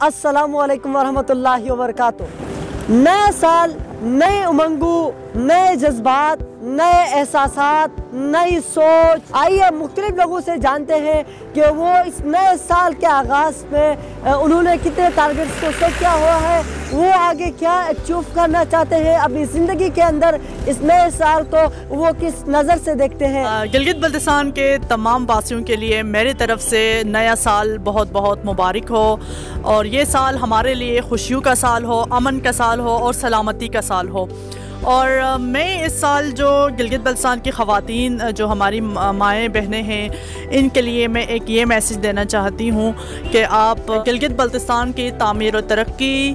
अस्सलाम वालेकुम वरहमतुल्लाहि वबरकातुह। नया साल नए उमंगू नए जज्बात, नए एहसास नई सोच। आइए मुख्तलिफ़ लोगों से जानते हैं कि वो इस नए साल के आगाज़ में उन्होंने कितने टारगेट्स को सेट किया हुआ है, वो आगे क्या अचीव करना चाहते हैं, अपनी ज़िंदगी के अंदर इस नए साल को वो किस नज़र से देखते हैं? गिलगित बल्तिस्तान के तमाम वासियों के लिए मेरी तरफ़ से नया साल बहुत बहुत मुबारक हो, और ये साल हमारे लिए खुशियों का साल हो, अमन का साल हो, और सलामती का साल हो। और मैं इस साल जो गिलगित बल्सान की ख़वातीन जो हमारी माएँ बहनें हैं, इनके लिए मैं एक ये मैसेज देना चाहती हूँ कि आप गिलगित बल्तिस्तान की तमीर और तरक्की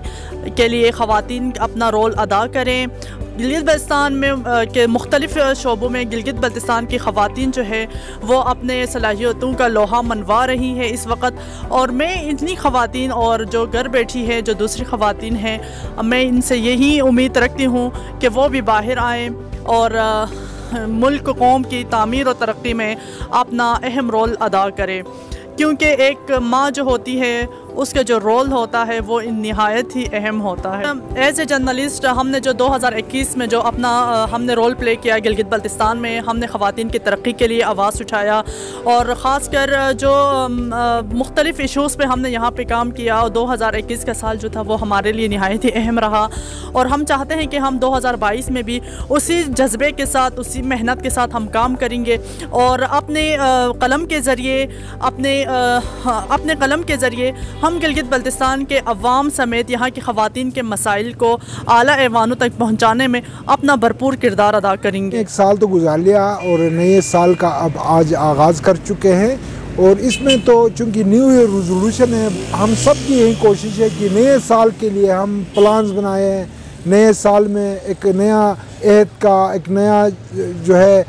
के लिए ख़वातीन अपना रोल अदा करें गिलगित बल्तिस्तान में के मुख्तलिफ़ शोबों में गिलगित बल्तिस्तान की ख़वातीन जो है, वो अपने सलाहियतों का लोहा मनवा रही हैं इस वक्त। और मैं इतनी ख़वातीन और जो घर बैठी है, जो दूसरी ख़वातीन हैं, मैं इनसे यही उम्मीद रखती हूँ कि वो भी बाहर आएँ और मुल्क, कौम की तमीर और तरक्की में अपना अहम रोल अदा करें। क्योंकि एक माँ जो होती है उसका जो रोल होता है, वो नहायत ही अहम होता है। एज ए जर्नलिस्ट हमने जो 2021 में जो अपना हमने रोल प्ले किया गिलगित बल्तिस्तान में, हमने ख़वान की तरक्की के लिए आवाज़ उठाया और ख़ास कर जो मुख्तलिफ़ इशूज़ पर हमने यहाँ पर काम किया और 2021 का साल जो था वो हमारे लिए नहायत ही अहम रहा। और हम चाहते हैं कि हम 2022 में भी उसी जज्बे के साथ, उसी मेहनत के साथ हम काम करेंगे और अपने कलम के ज़रिए, अपने अपने कलम के ज़रिए हम गिलगित बल्तिस्तान के अवाम समेत यहाँ की ख़वान के मसाइल को अली ऐवानों तक पहुँचाने में अपना भरपूर किरदार अदा करेंगे। एक साल तो गुजार लिया और नए साल का अब आज आगाज़ कर चुके हैं और इसमें तो चूँकि न्यू ईयर रेजोल्यूशन है, हम सब की यही कोशिश है कि नए साल के लिए हम प्लान्स बनाए, नए साल में एक नया एहद का, एक नया जो है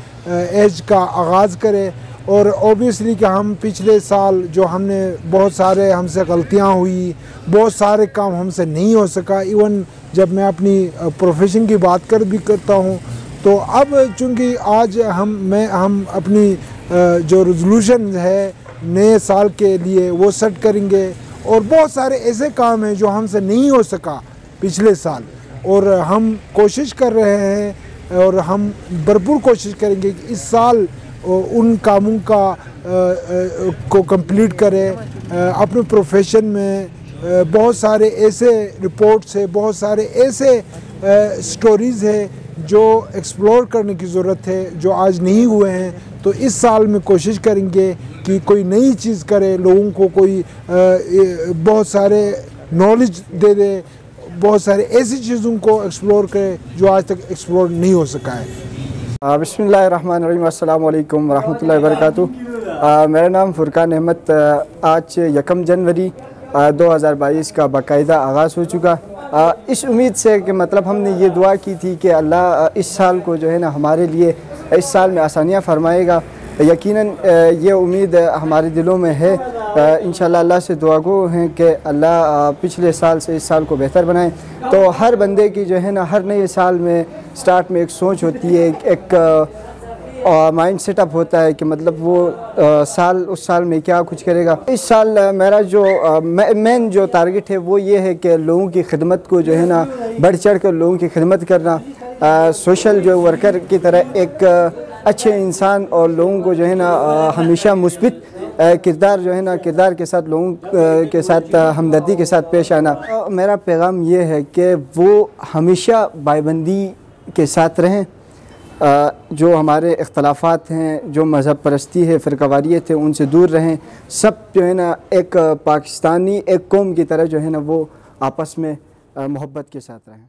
एज का आगाज़ करें। और ओबियसली कि हम पिछले साल जो हमने बहुत सारे हमसे गलतियाँ हुई, बहुत सारे काम हमसे नहीं हो सका। इवन जब मैं अपनी प्रोफेशन की बात कर, भी करता हूँ तो अब चूँकि आज हम, मैं, हम अपनी जो रेजोल्यूशन है नए साल के लिए वो सेट करेंगे। और बहुत सारे ऐसे काम हैं जो हमसे नहीं हो सका पिछले साल। और हम कोशिश कर रहे हैं और हम भरपूर कोशिश करेंगे कि इस साल उन कामों का को कंप्लीट करें। अपने प्रोफेशन में बहुत सारे ऐसे रिपोर्ट्स है, बहुत सारे ऐसे स्टोरीज़ है जो एक्सप्लोर करने की ज़रूरत है, जो आज नहीं हुए हैं। तो इस साल में कोशिश करेंगे कि कोई नई चीज़ करे, लोगों को कोई बहुत सारे नॉलेज दे दे, बहुत सारे ऐसी चीज़ों को एक्सप्लोर करे जो आज तक एक्सप्लोर नहीं हो सका है। बसमीम वरहमल वरक मेरा नाम फ़ुरकान अहमद आज यकम जनवरी 2022 का बाकायदा आगाज़ हो चुका। आ, इस उम्मीद से कि मतलब हमने ये दुआ की थी कि अल्लाह इस साल को जो है ना हमारे लिए इस साल में आसानियाँ फरमाएगा। यकीनन ये उम्मीद हमारे दिलों में है इन अल्लाह से दुआ गो हैं कि अल्लाह पिछले साल से इस साल को बेहतर बनाए। तो हर बंदे की जो है ना हर नए साल में स्टार्ट में एक सोच होती है एक माइंड सेटअप होता है कि मतलब वो आ, साल उस साल में क्या कुछ करेगा। इस साल मेरा जो मेन जो टारगेट है वो ये है कि लोगों की खिदमत को जो है ना बढ़ चढ़ कर लोगों की खिदमत करना। आ, सोशल जो वर्कर की तरह एक अच्छे इंसान और लोगों को जो है ना हमेशा मुस्बित किरदार जो है ना, किरदार के साथ लोगों के साथ हमदर्दी के साथ पेश आना। मेरा पैगाम ये है कि वो हमेशा बाईबंदी के साथ रहें। जो हमारे अख्तलाफात हैं, जो मज़हब परस्ती है फ़िरकवारीत है, उनसे दूर रहें। सब जो है ना, एक पाकिस्तानी, एक कौम की तरह जो है ना, वो आपस में मोहब्बत के साथ रहें।